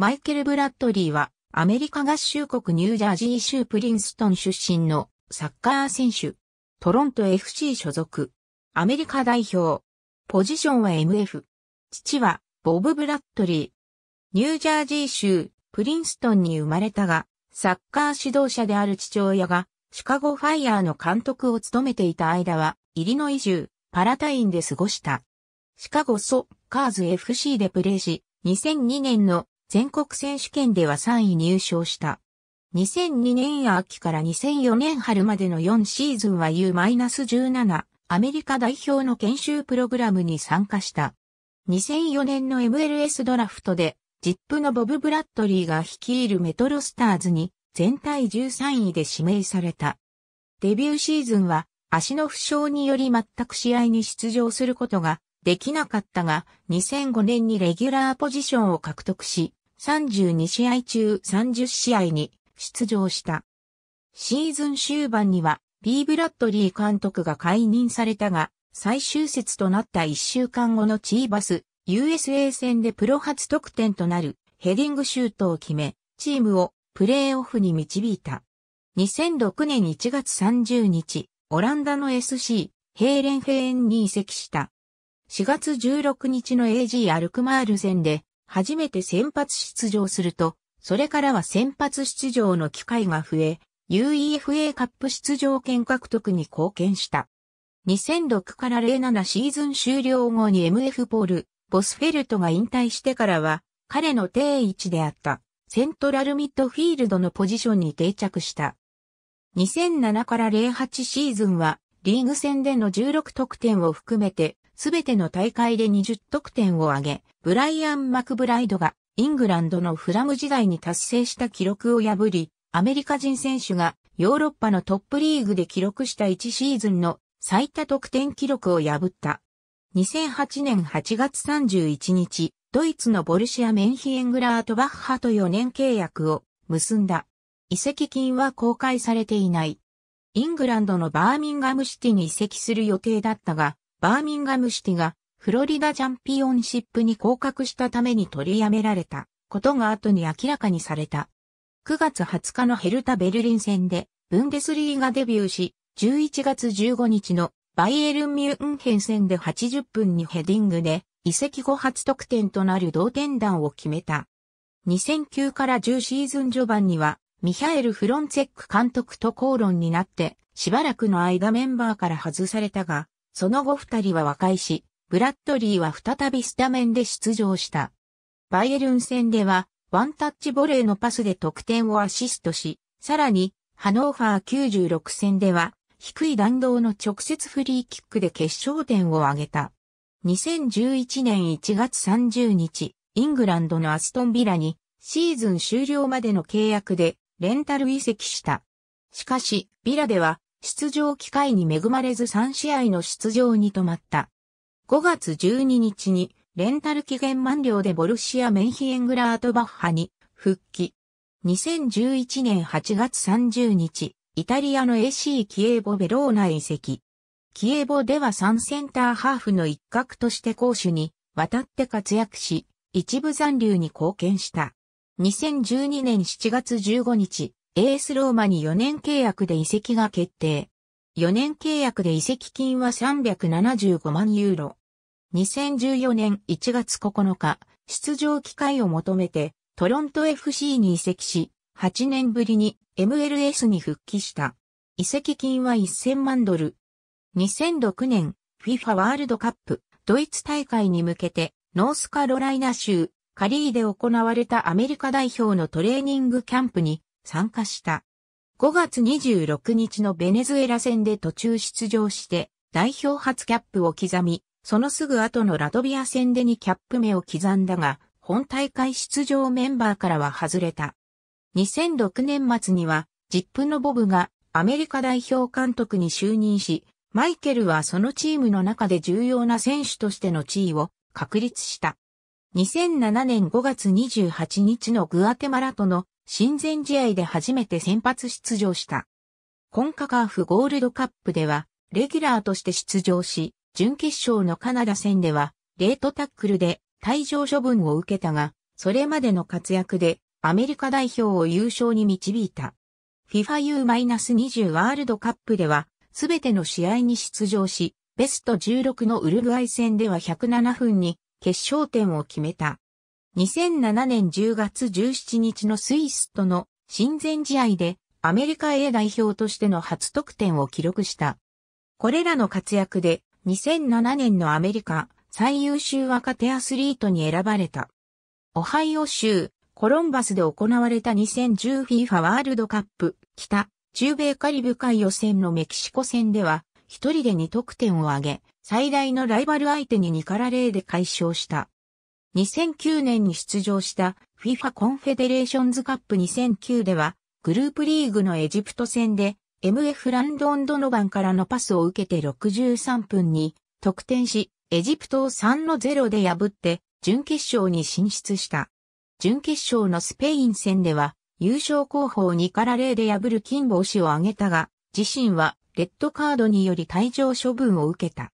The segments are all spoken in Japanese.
マイケル・ブラッドリーはアメリカ合衆国ニュージャージー州プリンストン出身のサッカー選手。トロント FC 所属。アメリカ代表。ポジションは MF。父はボブ・ブラッドリー。ニュージャージー州プリンストンに生まれたが、サッカー指導者である父親がシカゴファイヤーの監督を務めていた間は、イリノイ州パラタインで過ごした。シカゴソッカーズ FC でプレーし、2002年の全国選手権では3位入賞した。2002年秋から2004年春までの4シーズンは U-17 アメリカ代表の研修プログラムに参加した。2004年の MLS ドラフトで、ジップのボブ・ブラッドリーが率いるメトロスターズに全体13位で指名された。デビューシーズンは足の負傷により全く試合に出場することができなかったが、2005年にレギュラーポジションを獲得し、32試合中30試合に出場した。シーズン終盤には、ビー・ブラッドリー監督が解任されたが、最終節となった1週間後のチーバス、USA 戦でプロ初得点となるヘディングシュートを決め、チームをプレーオフに導いた。2006年1月30日、オランダの SC、ヘーレンフェーンに移籍した。4月16日の AG アルクマール戦で初めて先発出場すると、それからは先発出場の機会が増え、UEFA カップ出場権獲得に貢献した。2006から07シーズン終了後に MF ポール、ボスフェルトが引退してからは、彼の定位置であったセントラルミッドフィールドのポジションに定着した。2007から08シーズンは、リーグ戦での16得点を含めて、すべての大会で20得点を挙げ、ブライアン・マクブライドがイングランドのフラム時代に達成した記録を破り、アメリカ人選手がヨーロッパのトップリーグで記録した1シーズンの最多得点記録を破った。2008年8月31日、ドイツのボルシア・メンヒエングラートバッハと4年契約を結んだ。移籍金は公開されていない。イングランドのバーミンガムシティに移籍する予定だったが、バーミンガムシティがフロリダチャンピオンシップに降格したために取りやめられたことが後に明らかにされた。9月20日のヘルタ・ベルリン戦でブンデスリーガデビューし、11月15日のバイエルン・ミュンヘン戦で80分にヘディングで移籍後初得点となる同点弾を決めた。2009から10シーズン序盤にはミハエル・フロンツェック監督と口論になって、しばらくの間メンバーから外されたが、その後二人は和解し、ブラッドリーは再びスタメンで出場した。バイエルン戦では、ワンタッチボレーのパスで得点をアシストし、さらに、ハノーファー96戦では、低い弾道の直接フリーキックで決勝点を挙げた。2011年1月30日、イングランドのアストンビラに、シーズン終了までの契約でレンタル移籍した。しかし、ビラでは出場機会に恵まれず3試合の出場に止まった。5月12日にレンタル期限満了でボルシア・メンヒエングラートバッハに復帰。2011年8月30日、イタリアの AC キエーボ・ベローナ移籍。キエーボでは3センターハーフの一角として攻守に渡って活躍し、一部残留に貢献した。2012年7月15日、エースローマに4年契約で移籍が決定。4年契約で移籍金は375万ユーロ。2014年1月9日、出場機会を求めてトロント FC に移籍し、8年ぶりに MLS に復帰した。移籍金は1000万ドル。2006年、FIFA ワールドカップドイツ大会に向けてノースカロライナ州カリーで行われたアメリカ代表のトレーニングキャンプに参加した。5月26日のベネズエラ戦で途中出場して代表初キャップを刻み、そのすぐ後のラトビア戦でにキャップ目を刻んだが、本大会出場メンバーからは外れた。2006年末には、ジップのボブがアメリカ代表監督に就任し、マイケルはそのチームの中で重要な選手としての地位を確立した。2007年5月28日のグアテマラとの親善試合で初めて先発出場した。コンカカーフゴールドカップでは、レギュラーとして出場し、準決勝のカナダ戦では、レートタックルで退場処分を受けたが、それまでの活躍でアメリカ代表を優勝に導いた。FIFA U-20 ワールドカップでは、すべての試合に出場し、ベスト16のウルグアイ戦では107分に決勝点を決めた。2007年10月17日のスイスとの親善試合でアメリカ A 代表としての初得点を記録した。これらの活躍で2007年のアメリカ最優秀若手アスリートに選ばれた。オハイオ州コロンバスで行われた 2010FIFA ワールドカップ北中米カリブ海予選のメキシコ戦では一人で2得点を挙げ最大のライバル相手に2から0で快勝した。2009年に出場した FIFA コンフェデレーションズカップ2009ではグループリーグのエジプト戦で MF ランドン・ドノバンからのパスを受けて63分に得点し、エジプトを3の0で破って準決勝に進出した。準決勝のスペイン戦では優勝候補を2から0で破る金星を挙げたが、自身はレッドカードにより退場処分を受けた。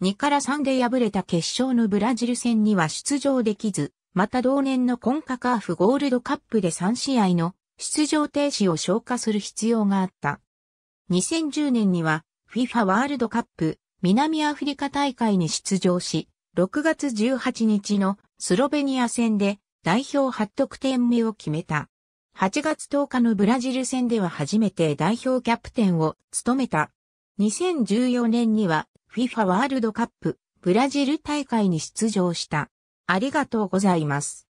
2から3で敗れた決勝のブラジル戦には出場できず、また同年のコンカカーフゴールドカップで3試合の出場停止を消化する必要があった。2010年には FIFA ワールドカップ南アフリカ大会に出場し、6月18日のスロベニア戦で代表8得点目を決めた。8月10日のブラジル戦では初めて代表キャプテンを務めた。2014年には FIFA ワールドカップブラジル大会に出場した。ありがとうございます。